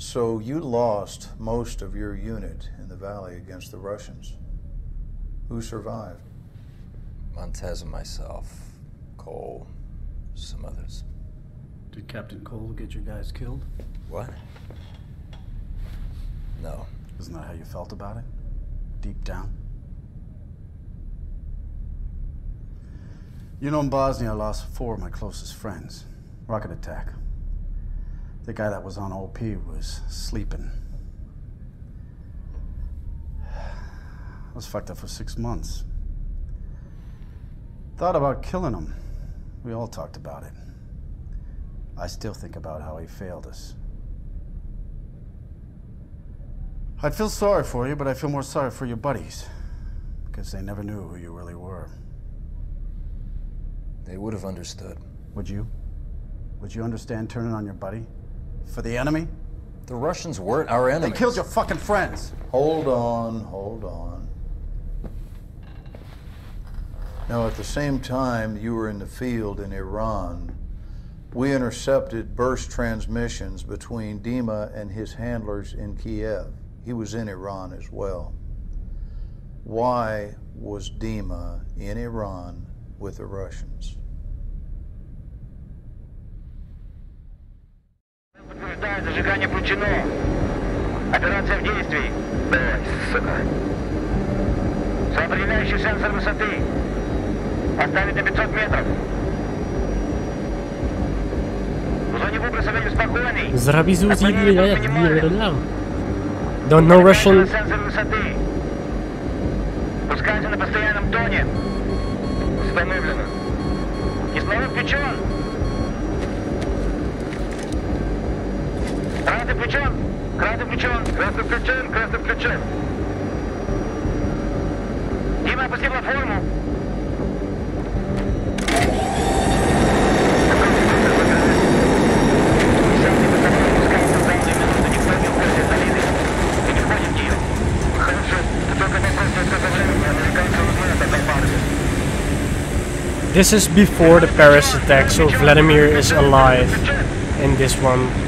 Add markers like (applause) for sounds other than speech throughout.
So you lost most of your unit in the valley against the Russians. Who survived? Montes and myself, Cole, some others. Did Captain Cole get your guys killed? What? No. Isn't that how you felt about it? Deep down? You know, in Bosnia, I lost four of my closest friends. Rocket attack. The guy that was on OP was sleeping. (sighs) I was fucked up for six months. Thought about killing him. We all talked about it. I still think about how he failed us. I'd feel sorry for you, but I feel more sorry for your buddies. Because they never knew who you really were. They would have understood. Would you? Would you understand turning on your buddy? For the enemy? The Russians weren't our They enemies. killed your fucking friends! Hold on, hold on. Now, at the same time you were in the field in Iran, we intercepted burst transmissions between Dima and his handlers in Kiev. He was in Iran as well. Why was Dima in Iran with the Russians? Подтверждаю, зажигание включено. Операция в действии. Давай, сука. Определяющий сенсор высоты. Поставить на 500 метров. В зоне выброса время спокойный. Понимаю. Don't know Russian. Сенсор высоты. Пускайте на постоянном тоне. Установлено. Кислород включен. включен. Красный включен. Красный включен. Красный включен. Дима опустил на форму. This is before the Paris attack, so Vladimir is alive in this one.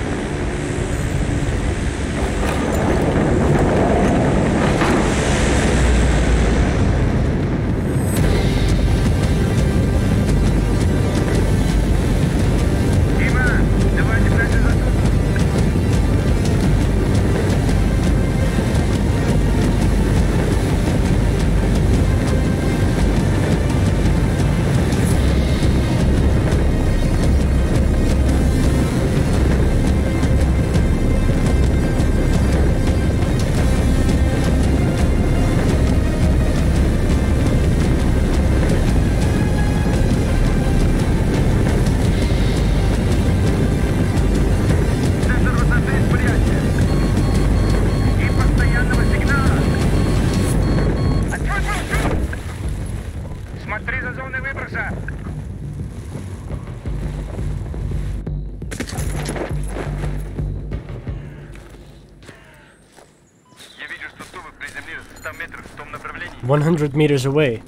100 meters away.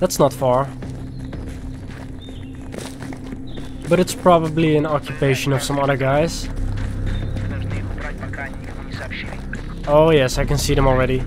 That's not far. But it's probably an occupation of some other guys. Oh yes, I can see them already.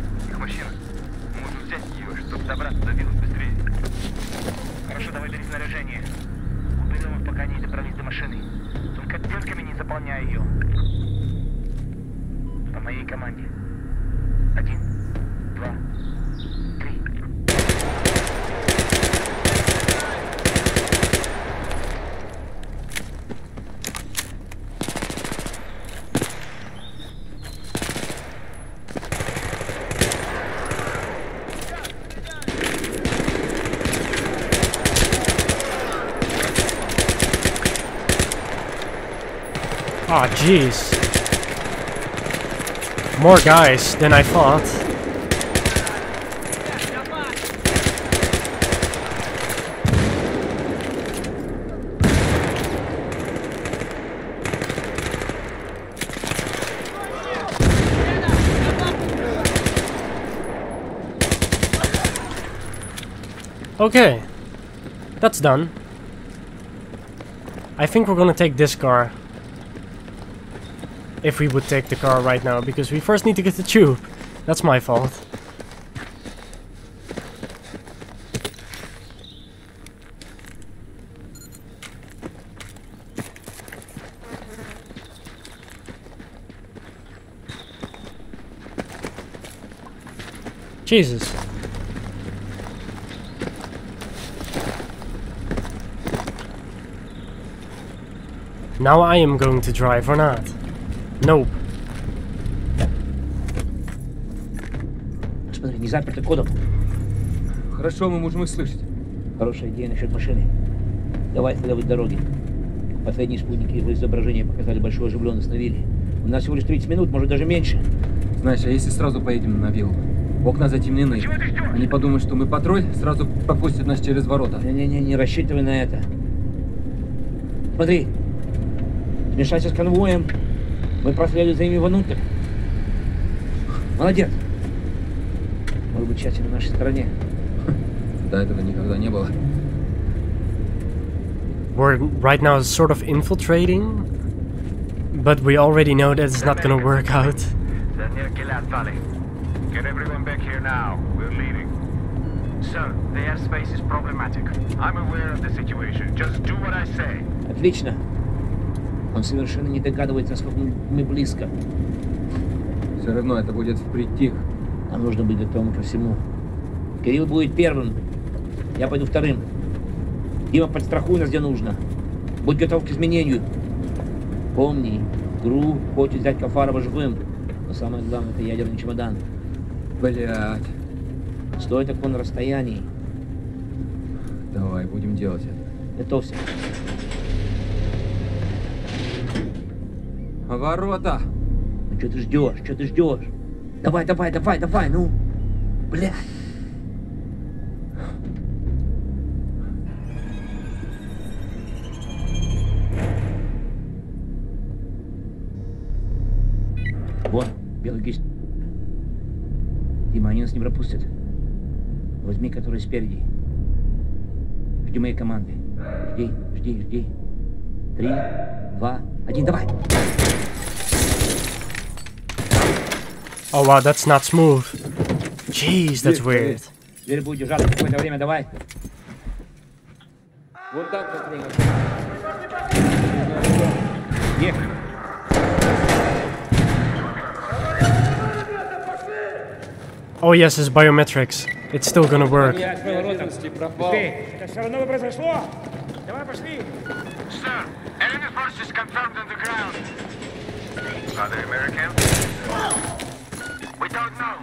Ah, jeez. More guys than I thought. Okay, that's done. I think we're gonna take this car. If we would take the car right now, because we first need to get the chew. That's my fault. Jesus. Now I am going to drive or not? Nope. Смотри, не заперто кодом. Хорошо, мы можем их слышать. Хорошая идея насчет машины. Давай следовать дороге. Последние спутники его изображения показали большую оживленность на вилле. У нас всего лишь 30 минут, может даже меньше. Знаешь, а если сразу поедем на виллу? Окна затемнены. Они подумают, что мы патруль, сразу пропустят нас через ворота. Не-не-не, не рассчитывай на это. Смотри, смешайся с конвоем. Мы проследуем за ними внутрь. Молодец. Может быть, счастье на нашей стороне. (laughs) До этого никогда не было. We're right now sort of infiltrating, but we already know that it's not gonna work out. The near Gilad Valley. Get everyone back here now. We're leaving. Sir, the airspace is problematic. I'm aware of the situation. Just do what I say. Отлично. Он совершенно не догадывается, насколько мы- близко. Все равно это будет впритих. Нам нужно быть готовым ко всему. Кирилл будет первым. Я пойду вторым. Дима, подстрахуй нас где нужно. Будь готов к изменению. Помни, ГРУ хочет взять Кафарова живым. Но самое главное, это ядерный чемодан. Блять. Стой так на расстоянии. Давай, будем делать это. Готовься. Ворота! Ну что ты ждешь? Что ты ждешь? Давай, давай, давай, давай, ну. Бля. Вот, белый гисть. Дима, они нас не пропустят. Возьми, который спереди. Жди моей команды. Жди, жди, жди. Три, два, один, давай! Oh wow, that's not smooth. Jeez, that's weird. Дверь будет держаться какое-то время, давай. Вот так вот. Ехали. Oh yes, it's biometrics. It's still gonna work. Это все равно бы произошло. Давай, пошли. Sir, enemy forces confirmed on the ground. Are they Americans? We Don't know.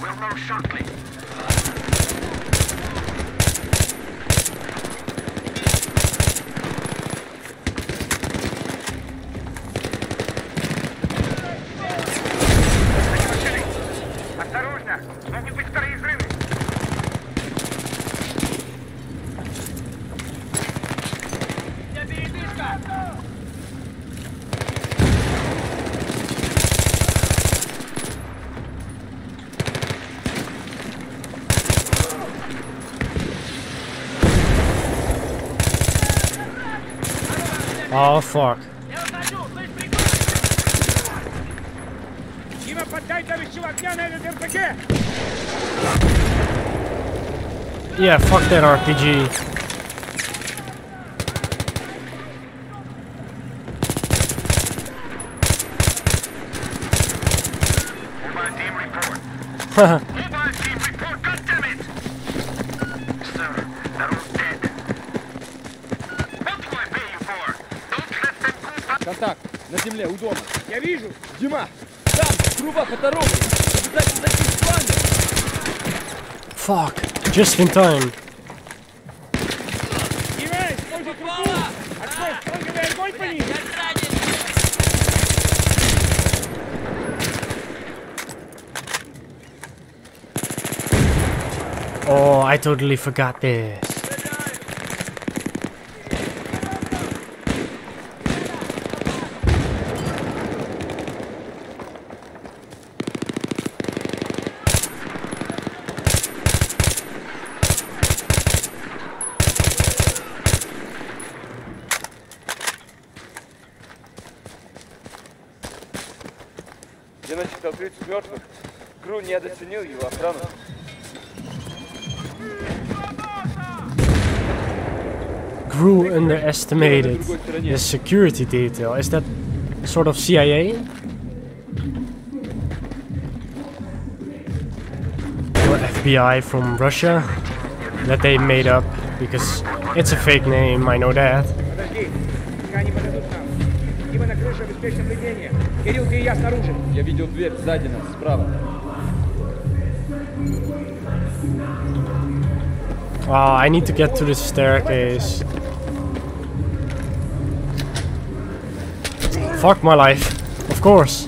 We'll know shortly. Oh, fuck. Yeah, fuck that RPG. Haha. (laughs) земле, у дома! Я вижу. Дима! Там! Труба по дороге! Обязательно зайти в пламя! Fuck. Just in time. Дима, используй трубу. Открой строгий огонь по ним. Oh, I totally forgot this. мертвых, Гру его охрану. GRU underestimated the security detail. Is that sort of CIA? Or FBI from Russia that they made up because it's a fake name, I know that. Подожди, пока они подойдут к нам. Дима на крыше, обеспечим наблюдение. Кирилл, ты и я снаружи. Я видел дверь сзади нас, справа. Oh, I need to get to the staircase. Fuck my life. Of course.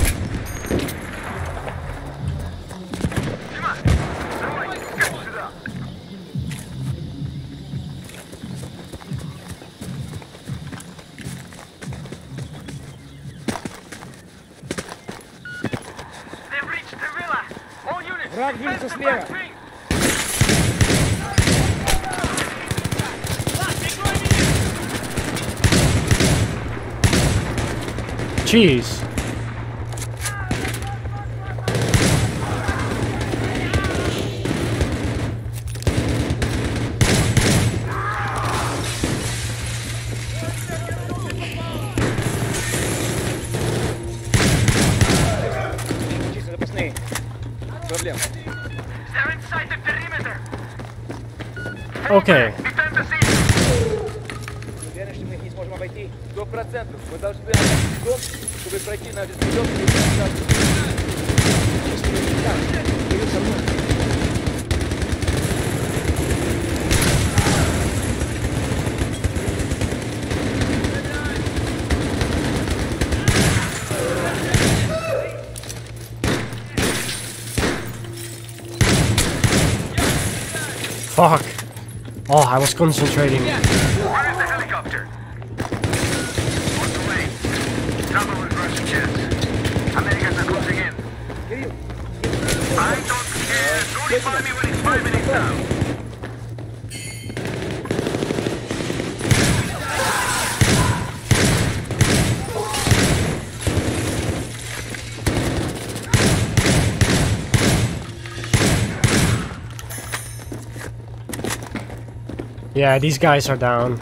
Fuck. Oh, I was concentrating. Where is the helicopter? On the way. Trouble with Russian jets. Americans are closing in. I don't care. Notify me when it's five minutes. Yeah, these guys are down.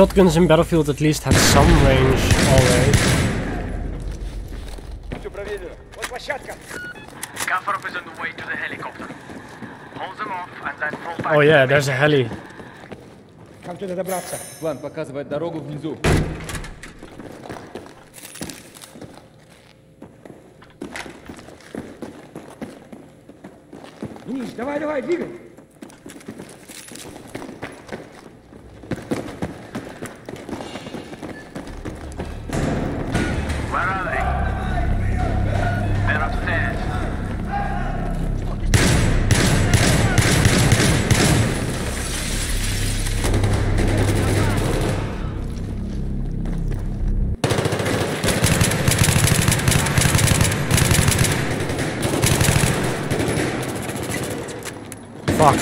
Shotguns in Battlefield at least had some range always. Все проверено. Вот площадка. Gaffarov is on the way to the helicopter. Hold them off and then fall back. Oh yeah, there's a heli. Как туда добраться? План показывает дорогу внизу. Денис, давай, давай, двигай.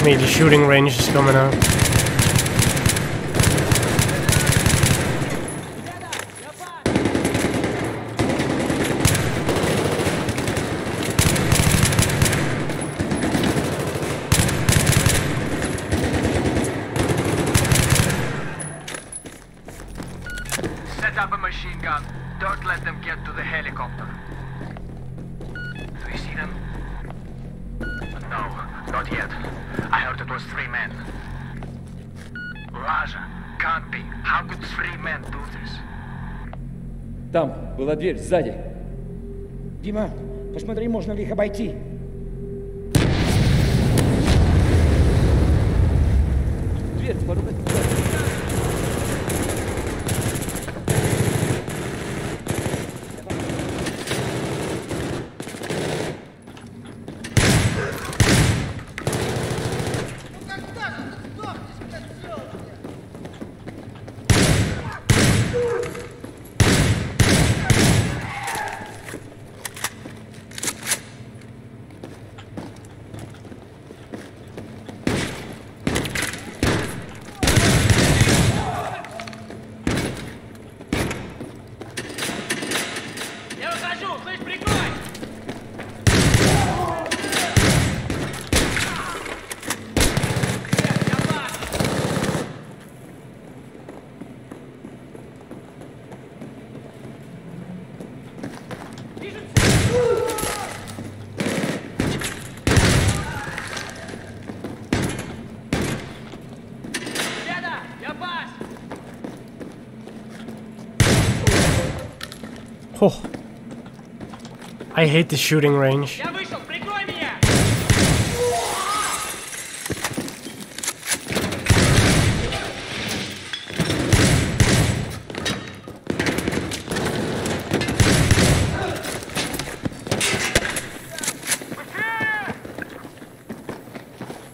Me, the shooting range is coming up. Дверь сзади. Дима, посмотри, можно ли их обойти. I hate the shooting range.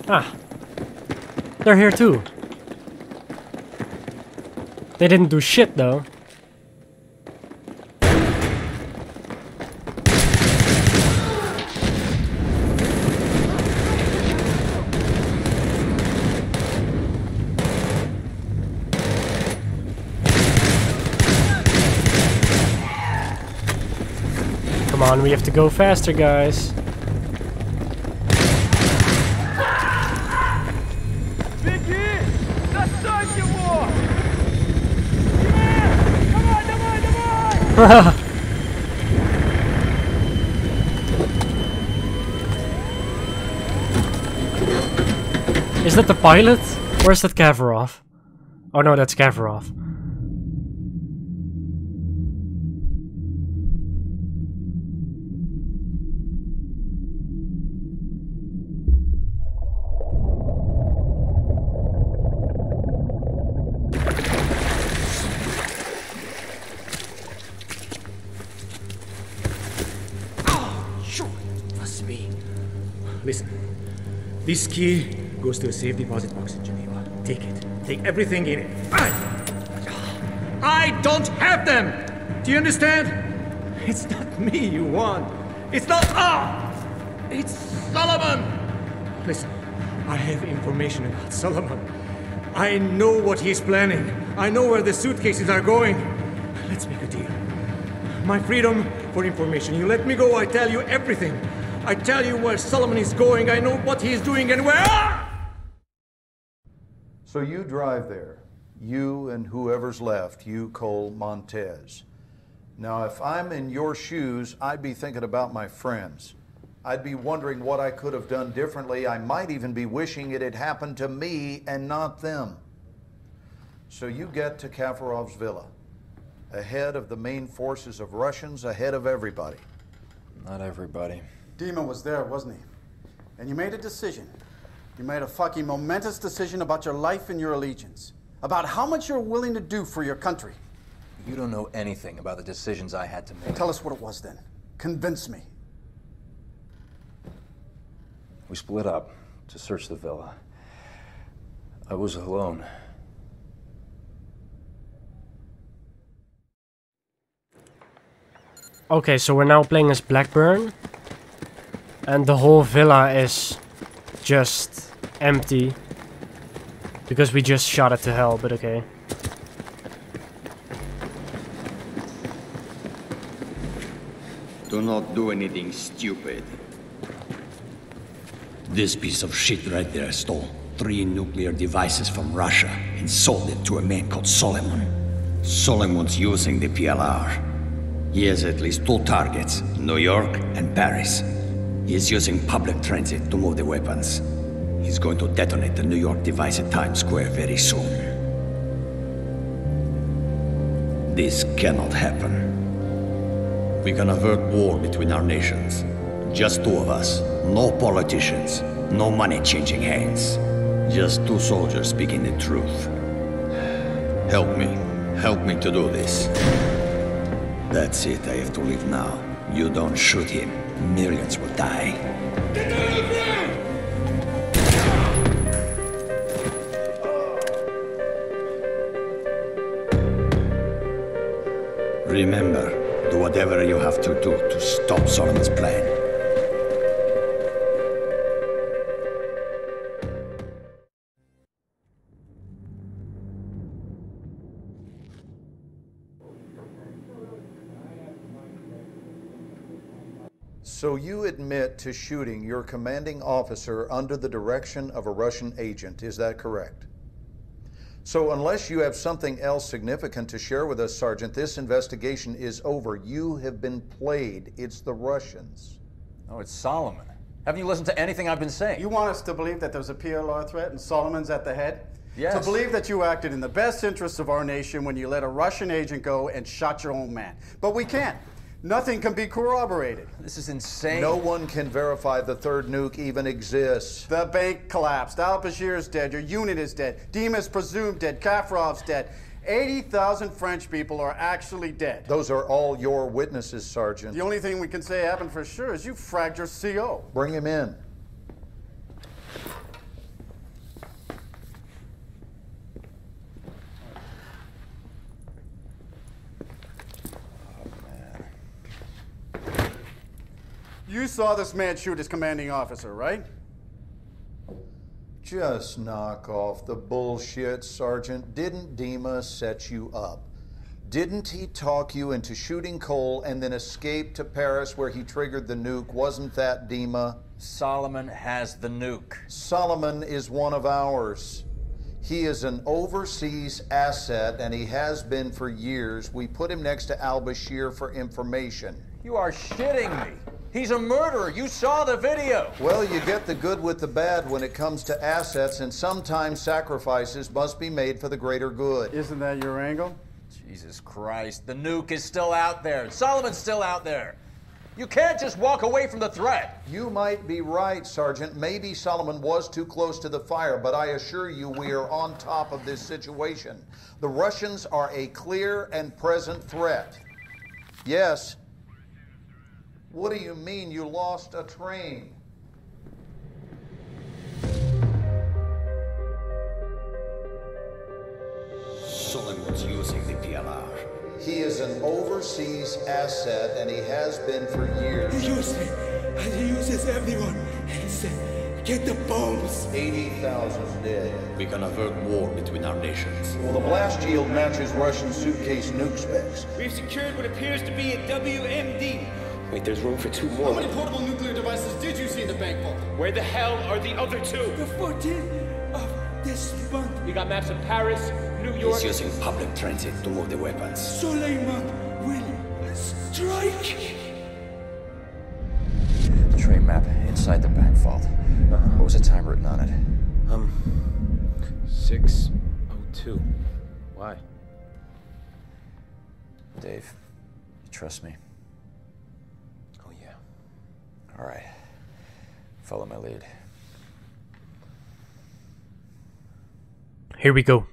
Ah. They're here too. They didn't do shit though. on, we have to go faster, guys. (laughs) Is that the pilot? Where's that Kafarov? Oh no, that's Kafarov. Key goes to a safe deposit box in Geneva. Take it. Take everything in it. I, I don't have them! Do you understand? It's not me you want. It's not. Ah! It's Solomon! Listen, I have information about (laughs) Solomon. I know what he's planning. I know where the suitcases are going. Let's make a deal. My freedom for information. You let me go, I tell you everything. I tell you where Solomon is going, I know what he is doing and where. So you drive there, you and whoever's left, you, Cole Montes. Now, if I'm in your shoes, I'd be thinking about my friends. I'd be wondering what I could have done differently. I might even be wishing it had happened to me and not them. So you get to Kafarov's villa, ahead of the main forces of Russians, ahead of everybody. Not everybody. Dima was there, wasn't he? And you made a decision. You made a fucking momentous decision about your life and your allegiance. About how much you're willing to do for your country. You don't know anything about the decisions I had to make. Tell us what it was then. Convince me. We split up to search the villa. I was alone. Okay, so we're now playing as Blackburn. And the whole villa is just empty. Because we just shot it to hell, but okay. Do not do anything stupid. This piece of shit right there stole three nuclear devices from Russia and sold it to a man called Solomon. Solomon's using the PLR. He has at least two targets, New York and Paris. He's using public transit to move the weapons. He's going to detonate the New York device at Times Square very soon. This cannot happen. We can avert war between our nations. Just two of us. No politicians. No money changing hands. Just two soldiers speaking the truth. Help me. Help me to do this. That's it. I have to leave now. You don't shoot him. Millions will die. Remember, do whatever you have to do to stop Solomon's plan. You admit to shooting your commanding officer under the direction of a Russian agent, is that correct? So, unless you have something else significant to share with us, Sergeant, this investigation is over. You have been played. It's the Russians. No, it's Solomon. Haven't you listened to anything I've been saying? You want us to believe that there's a PLR threat and Solomon's at the head? Yes. To believe that you acted in the best interests of our nation when you let a Russian agent go and shot your own man. But we can't. Nothing can be corroborated. This is insane. No one can verify the third nuke even exists. The bank collapsed. Al Bashir's dead. Your unit is dead. Dima's presumed dead. Kafarov's dead. 80,000 French people are actually dead. Those are all your witnesses, Sergeant. The only thing we can say happened for sure is you fragged your CO. Bring him in. You saw this man shoot his commanding officer, right? Just knock off the bullshit, Sergeant. Didn't Dima set you up? Didn't he talk you into shooting Cole and then escape to Paris where he triggered the nuke? Wasn't that Dima? Solomon has the nuke. Solomon is one of ours. He is an overseas asset and he has been for years. We put him next to Al Bashir for information. You are shitting me. He's a murderer. You saw the video. Well, you get the good with the bad when it comes to assets, and sometimes sacrifices must be made for the greater good. Isn't that your angle? Jesus Christ. The nuke is still out there. Solomon's still out there. You can't just walk away from the threat. You might be right, Sergeant. Maybe Solomon was too close to the fire, but I assure you we are on top of this situation. The Russians are a clear and present threat. Yes. What do you mean you lost a train? Solomon's using the PLR. He is an overseas asset and he has been for years. He uses me, and he uses everyone. He said, get the bombs. 80,000 dead. We can avert war between our nations. Well, the blast yield matches Russian suitcase nuke specs. We've secured what appears to be a WMD. Wait, there's room for two more. How many portable nuclear devices did you see in the bank vault? Where the hell are the other two? The 14th of this month. We got maps of Paris, New York. He's using public transit to move the weapons. Suleiman will Mike? The train map inside the bank vault. What was the time written on it? Um, 602. Why? Dave, you trust me? All right. Follow my lead. Here we go.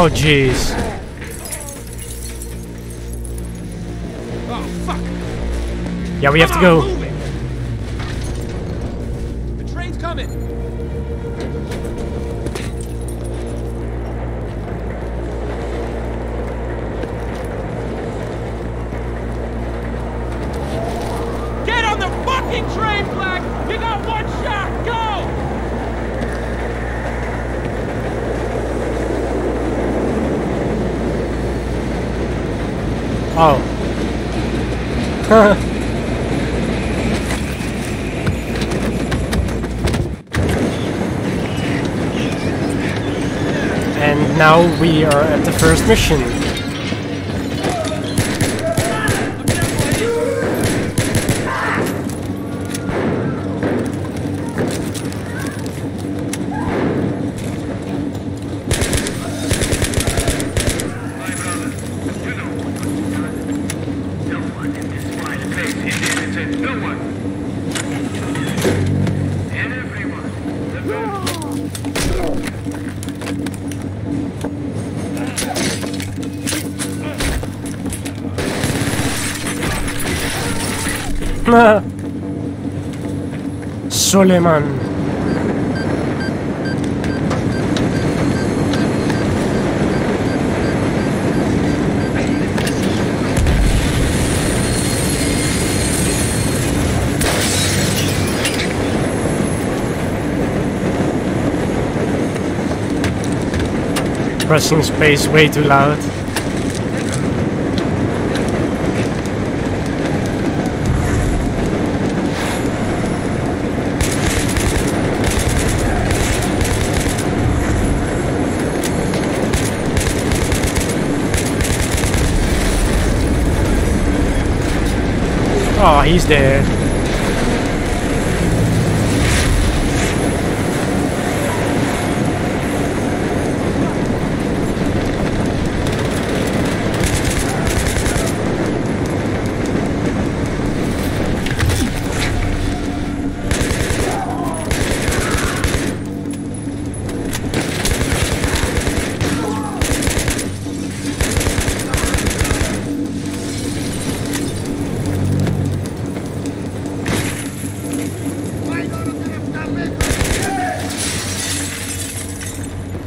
Oh jeez. Oh, fuck! Yeah, we have to go. on, move it. The train's coming! Get on the fucking train, Black! You got one shot! Go! Oh. And now we are at the first mission. Pressing space way too loud. Oh, he's dead.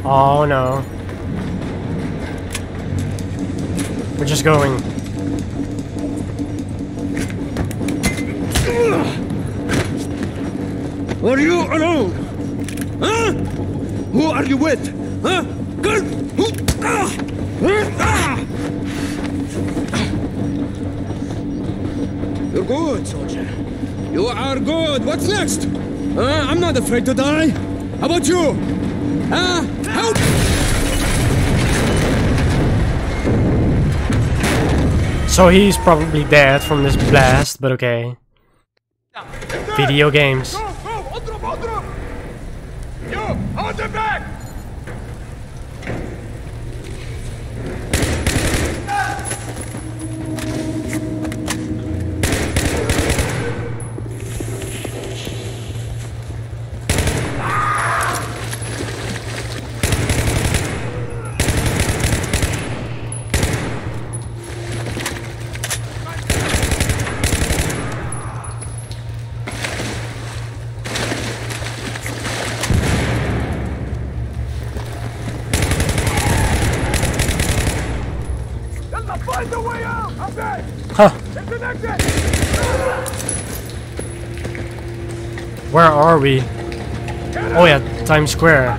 Oh no. We're just going. He's probably dead from this blast, but okay. Video games. Him back! Where are we? Oh yeah, Times Square.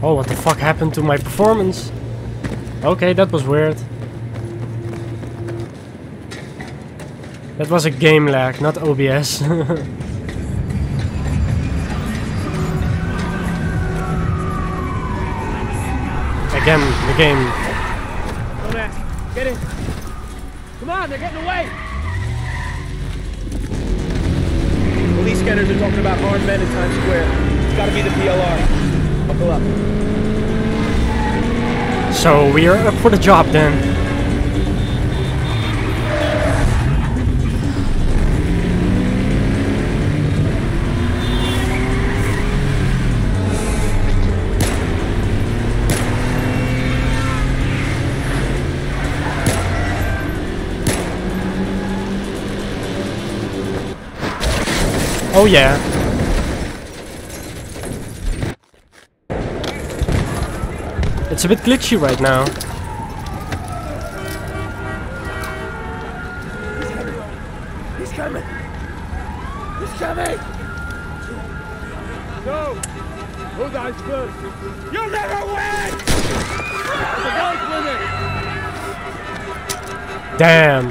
Oh, what the fuck happened to my performance? Okay, that was weird. That was a game lag, not OBS. (laughs) Again, the game. They're getting away. Police scanners are talking about armed men in Times Square. It's gotta be the PLR. Buckle up. So we are up for the job then. Oh yeah. It's a bit glitchy right now. He's coming! He's coming! No! Who dies first? You'll never win! The guy's winning! Damn.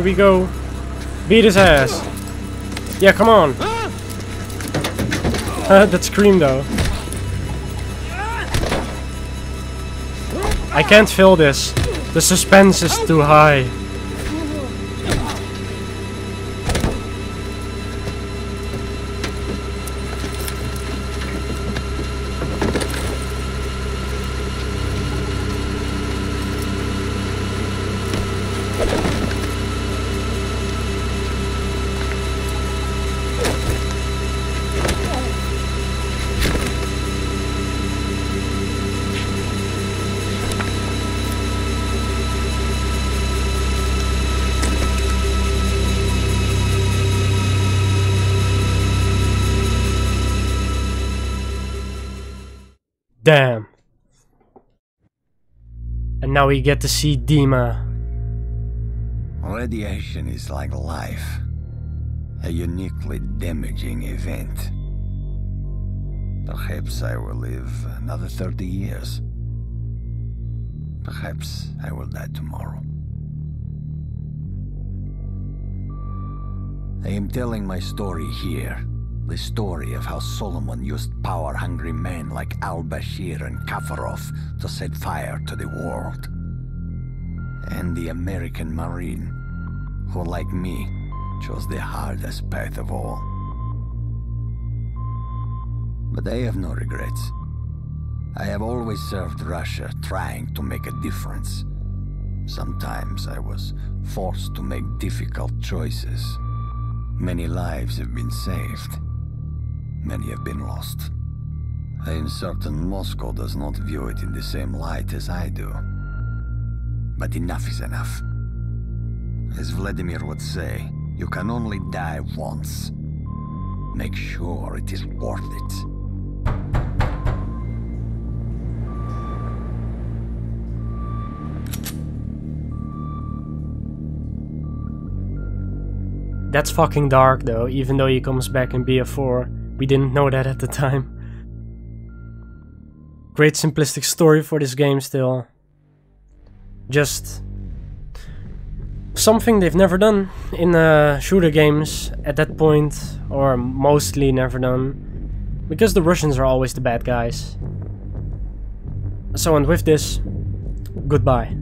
Here we go. Beat his ass. Yeah, come on. (laughs) that scream though. I can't feel this. The suspense is too high. Now we get to see Dima. Radiation is like life, a uniquely damaging event. Perhaps I will live another 30 years. Perhaps I will die tomorrow. I am telling my story here. The story of how Solomon used power-hungry men like al-Bashir and Kafarov to set fire to the world. And the American Marine, who like me, chose the hardest path of all. But I have no regrets. I have always served Russia trying to make a difference. Sometimes I was forced to make difficult choices. Many lives have been saved. Many have been lost. I am certain Moscow does not view it in the same light as I do. But enough is enough. As Vladimir would say, you can only die once. Make sure it is worth it. That's fucking dark though, even though he comes back in BF4. We didn't know that at the time. Great simplistic story for this game still. Just something they've never done in uh, shooter games at that point, or mostly never done. Because the Russians are always the bad guys. So and with this, goodbye.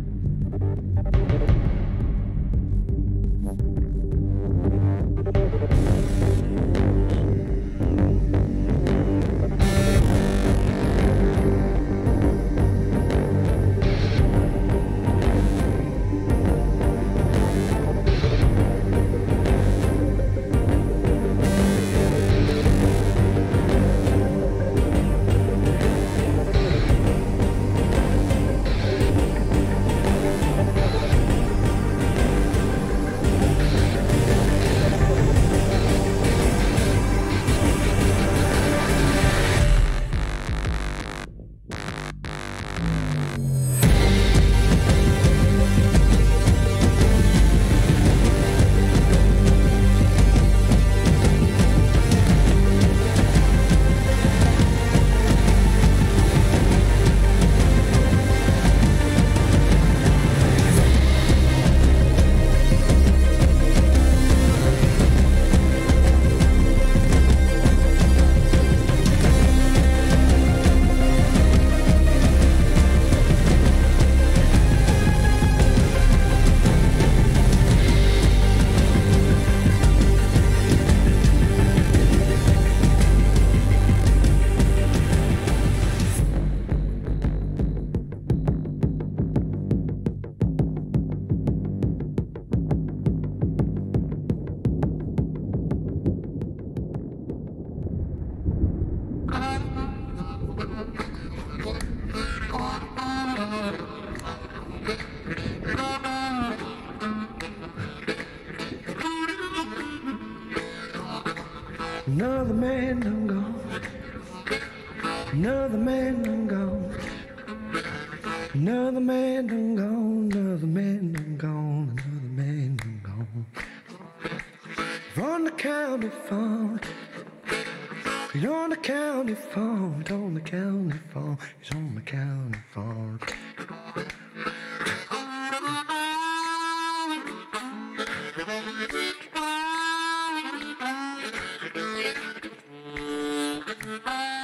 Another man done gone. Another man done gone. Another man done gone. Another man done gone. Another man done gone. On the county farm. He's on the county farm. He's on the county farm. He's on the county phone. Mm-hmm.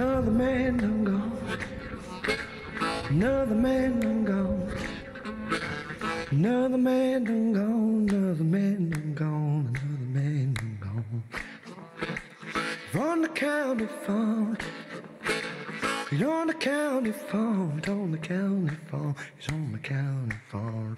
Another man done gone. Another man done gone. Another man done gone. Another man done gone. Another man done gone. On the county farm. He's on the county farm. He's on the county farm. He's on the county phone.